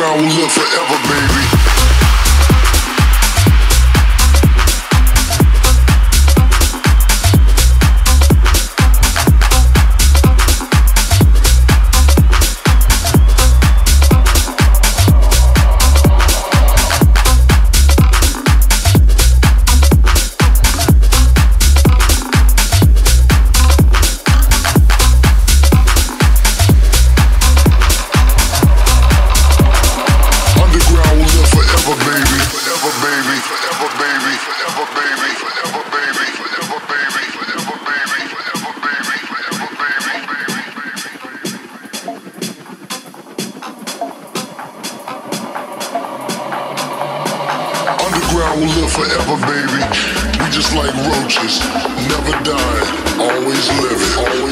ground will live forever, baby. ground will live forever, baby. We just like roaches, never die, always living, always